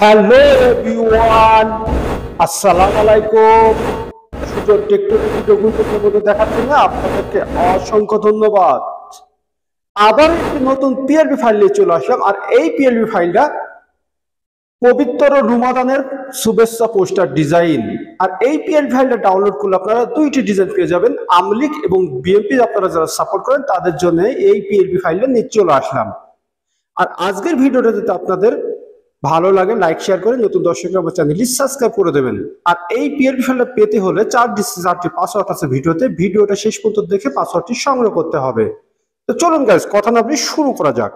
Hello everyone আসসালামু আলাইকুম সুযোগ টেকটনিক ভিডিও গুরুত্বপূর্ণ মধ্যে দেখার জন্য আপনাদেরকে অসংখ্য ধন্যবাদ। আবার একটি নতুন পিএলবি ফাইল নিয়ে চলে আসলাম, আর এই পিএলবি ফাইলটা পবিত্র রুমাদানের শুভেচ্ছা পোস্টার ডিজাইন। আর এই পিএলবি ফাইলটা ডাউনলোড করলে আপনারা দুইটি ডিজাইন পেয়ে যাবেন, আমলিক এবং বিএমপি আপনারা যারা সাপোর্ট করেন, তাদের জন্য এই পিএলবি ফাইলটা নিয়ে চলে আসলাম। আর আজকের ভিডিওটা যদি আপনাদের ভালো লাগে লাইক শেয়ার করে নতুন দর্শক আমার চ্যানেলটি সাবস্ক্রাইব করে দেবেন। আর এই পিএলপি ফাইলটা পেতে হলে চার ডিসি চারটি পাসওয়ার্ড আছে ভিডিওতে। ভিডিওটা শেষ পর্যন্ত দেখে পাসওয়ার্ডটি সংগ্রহ করতে হবে। তো চলুন গাইজ কথা না বলে শুরু করা যাক।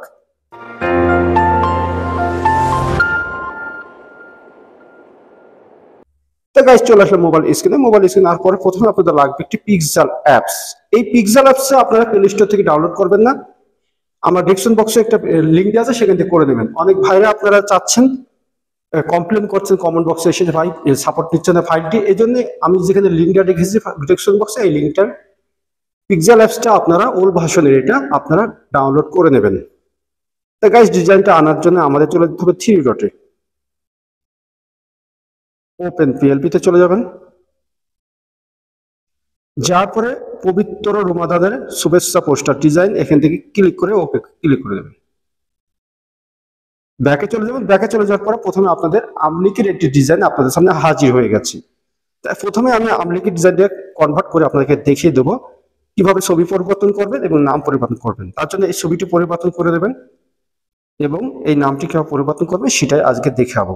তো চলে আসলে মোবাইল স্ক্রিনে মোবাইল স্ক্রিন আর পরে লাগবে একটি অ্যাপস এই অ্যাপসে আপনারা প্লে স্টোর থেকে ডাউনলোড করবেন না। আমার ডিসক্রিপশন বক্সে একটা লিঙ্ক দেওয়া আছে, সেখান থেকে করে নেবেন। অনেক ভাইরা আপনারা চাচ্ছেন কমপ্লেন করছেন কমেন্ট বক্সে এসে ভাই সাপোর্ট নিচ্ছে না ফাইলটি এই জন্য আমি যেখানে লিঙ্কটা রেখেছি ডিসক্রিপশন বক্সে এই লিঙ্কটার পিক্সেল অ্যাপসটা আপনারা ওল্ড ভার্সনের এটা আপনারা ডাউনলোড করে নেবেন। তা গাইজ ডিজাইনটা আনার জন্য আমাদের চলে যেতে হবে থ্রি ডটে ওপেন পিএলপিতে চলে যাবেন। যার পরে পবিত্র রুমাদাদের শুভেচ্ছা পোস্টার ডিজাইন এখান থেকে ক্লিক করে ওকে ক্লিক করে দেবেন। ব্যাকে চলে যাবেন। ব্যাকে চলে যাওয়ার পরে প্রথমে আপনাদের আমলিকের একটি ডিজাইন আপনাদের সামনে হাজির হয়ে গেছে। তাই প্রথমে আমি আমলিকের ডিজাইনটা কনভার্ট করে আপনাদেরকে দেখিয়ে দেবো। কীভাবে ছবি পরিবর্তন করবেন এবং নাম পরিবর্তন করবেন। তার জন্য এই ছবিটি পরিবর্তন করে দেবেন এবং এই নামটি কীভাবে পরিবর্তন করবেন সেটাই আজকে দেখাবো।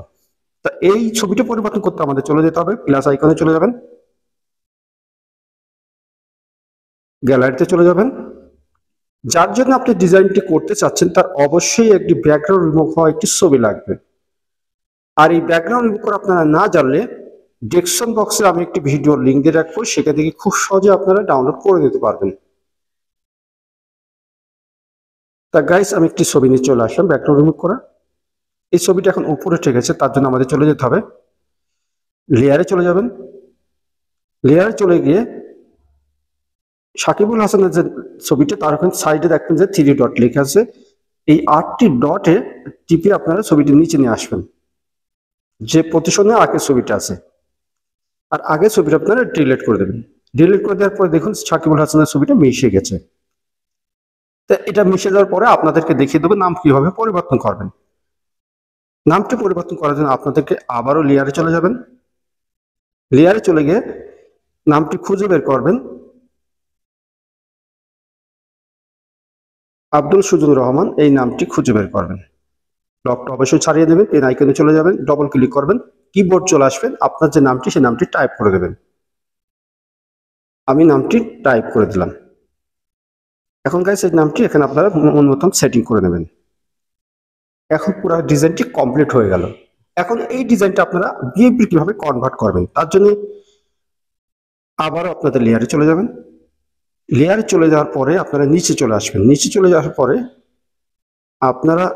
তা এই ছবিটি পরিবর্তন করতে আমাদের চলে যেতে হবে। প্লাস আইকনে চলে যাবেন। গ্যালারিতে চলে যাবেন। যার জন্য আপনি ডিজাইনটি করতে চাচ্ছেন, তার অবশ্যই একটি ব্যাকগ্রাউন্ড রিমুভ হওয়া একটি ছবি লাগবে। আর এই ব্যাকগ্রাউন্ড রিমুভ করে আপনারা না জানলে ডেসক্রিপশন বক্সে আমি একটি ভিডিওর লিঙ্ক দিয়ে রাখব সেখান থেকে খুব সহজে আপনারা ডাউনলোড করে নিতে পারবেন। তা গাইস আমি একটি ছবি নিয়ে চলে আসলাম ব্যাকগ্রাউন্ড রিমুভ করা এই ছবিটা এখন উপরে ঠিক আছে, তার জন্য আমাদের চলে যেতে হবে। লেয়ারে চলে যাবেন। লেয়ারে চলে গিয়ে সাকিবুল হাসানের যে ছবিটা, তার ওখানে সাইডে দেখবেন যে থ্রি ডট লেখা আছে। এই আটটি ডটে টিপে আপনারা ছবিটি নিচে নিয়ে আসবেন। যে প্রতিশনে আগের ছবিটা আছে। আর আগের ছবিটা আপনারা ডিলেট করে দেবেন। ডিলিট করে দেওয়ার পরে দেখুন সাকিবুল হাসানের ছবিটা মিশে গেছে। তা এটা মিশে যাওয়ার পরে আপনাদেরকে দেখিয়ে দেবো নাম কীভাবে পরিবর্তন করবেন। নামটি পরিবর্তন করার জন্য আপনাদেরকে আবারও লেয়ারে চলে যাবেন। লেয়ারে চলে গিয়ে নামটি খুঁজে বের করবেন। আব্দুল সুজুর রহমান এই নামটি খুঁজে বের করবেন। লকটা অবশ্যই ছাড়িয়ে দেবেন পেন আইকনে চলে যাবেন ডবল ক্লিক করবেন কিবোর্ড চলে আসবেন আপনার যে নামটি সেই নামটি টাইপ করে দেবেন। আমি নামটি টাইপ করে দিলাম। এখন গাইস এই নামটি এখানে আপনারা মন মতন সেটিং করে নেবেন। এখন পুরো ডিজাইনটি কমপ্লিট হয়ে গেল। এখন এই ডিজাইনটা আপনারা বিএপি কীভাবে কনভার্ট করবেন। তার জন্য আবারও আপনাদের লেয়ারে চলে যাবেন। লেয়ারে চলে যাওয়ার পরে আপনারা নিচে চলে আসবেন। নিচে চলে যাওয়ার পরে আপনারা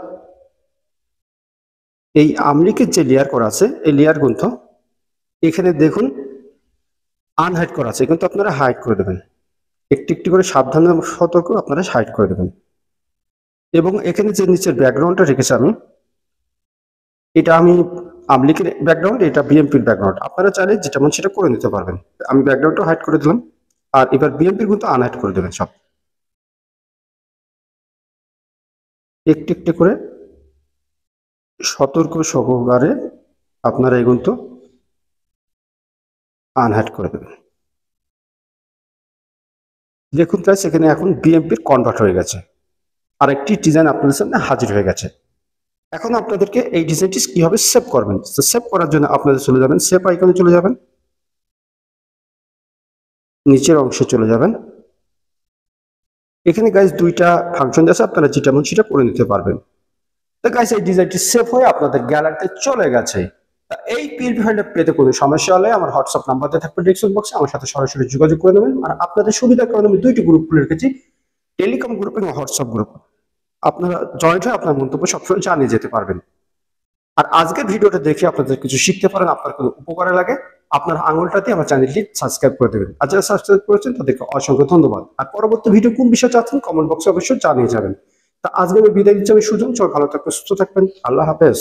এই আমলিকের যে লেয়ার করা আছে, এই লেয়ার গ্রন্থ, এখানে দেখুন আনহাইড করা আছে। কিন্তু আপনারা হাইড করে দেবেন। একটি একটি করে সাবধান সতর্ক আপনারা হাইড করে দেবেন। এবং এখানে যে নিচের ব্যাকগ্রাউন্ডটা রেখেছি আমি, এটা আমি আমলিকের ব্যাকগ্রাউন্ড এটা বিএমপির ব্যাকগ্রাউন্ড আপনারা চাইলে যেটা মন সেটা করে নিতে পারবেন। আমি ব্যাকগ্রাউন্ডটা হাইড করে দিলাম। আর এবার বিএমপির কিন্তু আনহাইড করে দেবেন সব। একটি একটি করে সতর্ক সহকারে আপনারা এই কিন্তু আনহাইড করে দেবেন। দেখুন তাই সেখানে এখন বিএমপির কনভার্ট হয়ে গেছে। আরেকটি ডিজাইন আপনাদের সামনে হাজির হয়ে গেছে। এখন আপনাদেরকে এই ডিজাইনটি কীভাবে সেভ করবেন? সেভ করার জন্য আপনাদের চলে যাবেন সেভ আইকনে চলে যাবেন। নিচের অংশে চলে যাবেন। এখানে গাইজ দুইটা ফাংশন আছে, আপনারা যেটা মন সেটা করে নিতে পারবেন। তো এই ডিজাইনটি সেভ হয়ে আপনাদের গ্যালারিতে চলে গেছে। এই পিএলপি ফাইলটা পেতে কোনো সমস্যা হলে আমার হোয়াটসঅ্যাপ নাম্বার দিয়ে থাকবে ডিসক্রিপশন বক্সে আমার সাথে সরাসরি যোগাযোগ করে নেবেন। আর আপনাদের সুবিধার কারণে আমি দুইটি গ্রুপ খুলে রেখেছি টেলিকম গ্রুপ এবং হোয়াটসঅ্যাপ গ্রুপ আপনারা জয়েন্ট হয়ে আপনার মন্তব্য সবসময় জানিয়ে যেতে পারবেন। আর আজকের ভিডিওটা দেখে আপনাদের কিছু শিখতে পারেন, আপনার কোনো উপকারে লাগে। আপনার আঙুলটাতে আমার চ্যানেলটি সাবস্ক্রাইব করে দেবেন। আর যারা সাবস্ক্রাইব করেছেন, তাদেরকে অসংখ্য ধন্যবাদ। আর পরবর্তী ভিডিও কোন বিষয়ে চাচ্ছেন কমেন্ট বক্সে অবশ্যই জানিয়ে যাবেন। তা আজকে আমি বিদায় দিচ্ছি আমি চল ভালো থাকবেন, সুস্থ থাকবেন, আল্লাহ হাফেজ।